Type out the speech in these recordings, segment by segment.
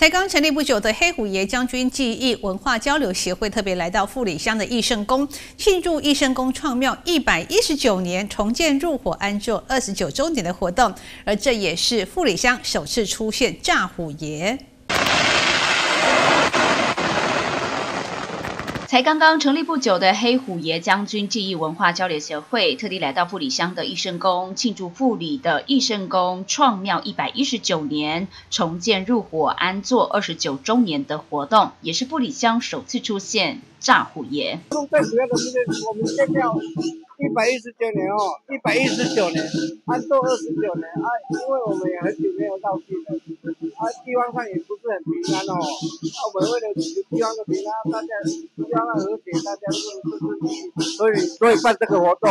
才刚成立不久的黑虎爷将军记忆文化交流协会，特别来到富里乡的益圣宫，庆祝益圣宫创庙一百一十九年重建入伙安座二十九周年的活动，而这也是富里乡首次出现炸虎爷。才刚刚成立不久的黑虎爷将军记忆文化交流协会，特地来到富里乡的义圣宫，庆祝富里的义圣宫创庙一百一十九年重建入伙安座二十九周年的活动，也是富里乡首次出现。炸虎爷。最主要的是我们建庙一百一十九年哦，一百一十九年安坐二十九年啊，因为我们也很久没有绕境了。啊，地方上也不是很平安哦。啊，我们为了地方的平安，大家希望和谐，大家是是所以所以办这个活动。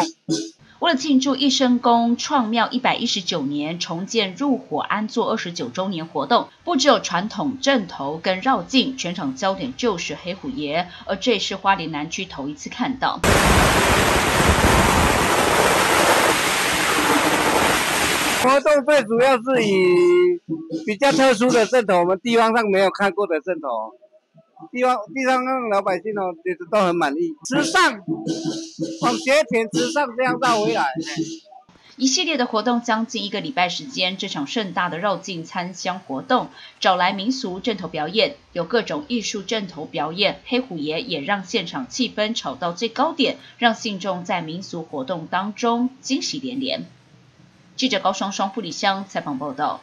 为了庆祝一生宫创庙一百一十九年重建入伙安坐二十九周年活动，不只有传统阵头跟绕境，全场焦点就是黑虎爷，而这也是花莲南区头一次看到。活动最主要是以比较特殊的阵头，我们地方上没有看过的阵头，地方地方上老百姓哦，其实都很满意。直上，往斜田直上这样绕回来。一系列的活动将近一个礼拜时间，这场盛大的绕境参香活动，找来民俗阵头表演，有各种艺术阵头表演，黑虎爷也让现场气氛炒到最高点，让信众在民俗活动当中惊喜连连。记者高双双护理乡采访报道。